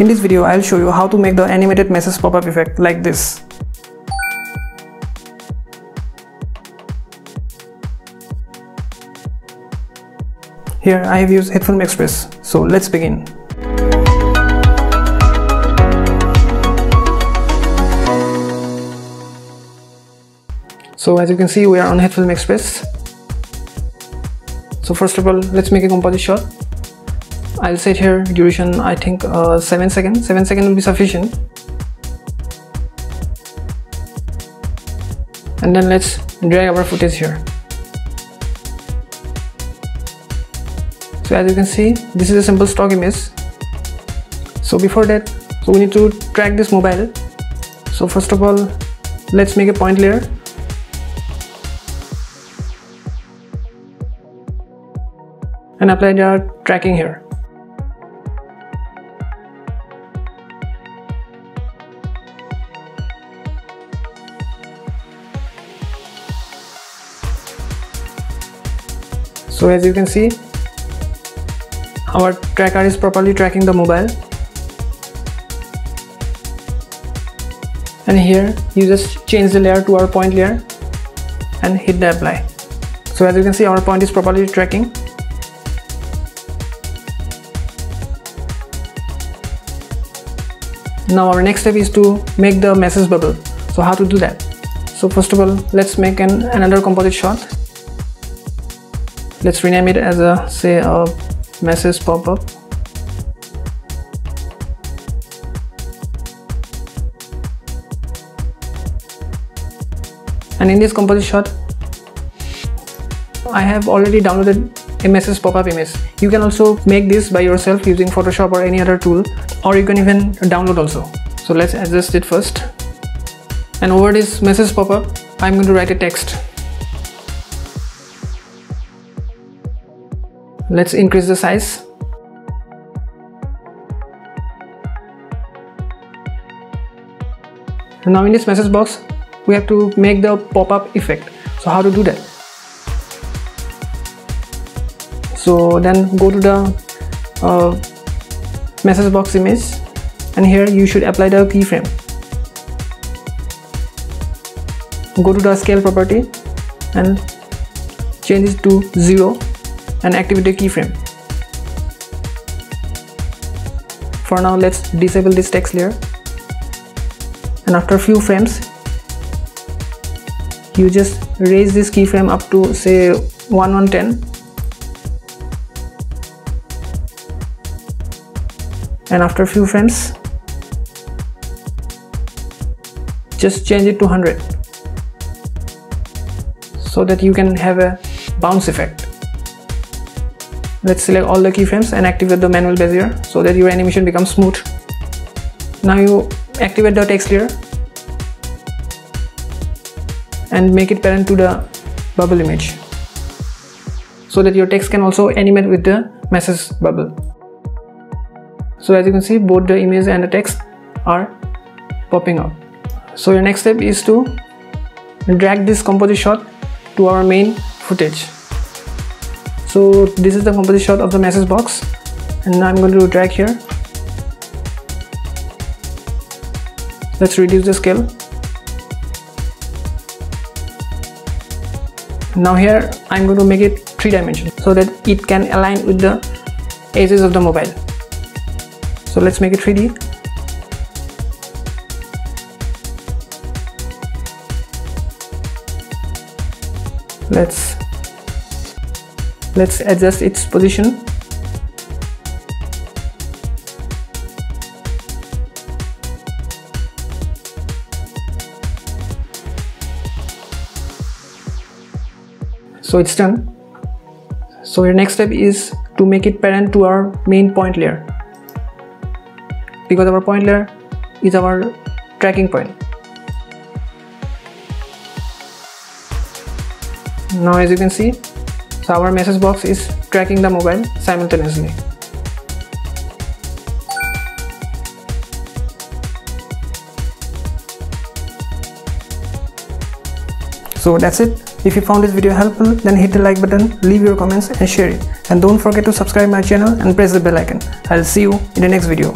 In this video, I'll show you how to make the animated message pop-up effect like this. Here I have used HitFilm Express, so let's begin. So as you can see, we are on HitFilm Express. So first of all, let's make a composite shot. I'll set here duration, I think uh, 7 seconds. 7 seconds will be sufficient. And then let's drag our footage here. so as you can see this is a simple stock image so before that so we need to track this mobile so first of all let's make a point layer and apply the tracking here so as you can see our tracker is properly tracking the mobile. And here you just change the layer to our point layer and hit the apply. So as you can see our point is properly tracking. Now our next step is to make the message bubble. So how to do that? So first of all let's make an another composite shot let's rename it as a say a message pop up. And in this composite shot I have already downloaded a message pop-up image. You can also make this by yourself using Photoshop or any other tool or you can even download also. So let's adjust it first. And over this message pop-up I'm going to write a text let's increase the size. Now in this message box we have to make the pop-up effect. So how to do that? So then go to the uh, message box image and here you should apply the keyframe. Go to the scale property and change it to 0 and activate the keyframe. For now let's disable this text layer. And after a few frames you just raise this keyframe up to say 1110 and after a few frames just change it to 100 so that you can have a bounce effect let's select all the keyframes and activate the manual bezier so that your animation becomes smooth. Now you activate the text layer and make it parent to the bubble image so that your text can also animate with the message bubble. So as you can see both the image and the text are popping up. so your next step is to drag this composite shot to our main footage so this is the composite shot of the message box. And now I'm going to drag here. Let's reduce the scale. Now here I'm going to make it three dimensional so that it can align with the edges of the mobile. So let's make it 3d let's let's adjust its position. So it's done. So your next step is to make it parent to our main point layer. Because our point layer is our tracking point. Now as you can see so our message box is tracking the mobile simultaneously. So that's it. If you found this video helpful, then hit the like button, leave your comments and share it. And don't forget to subscribe my channel and press the bell icon. I'll see you in the next video.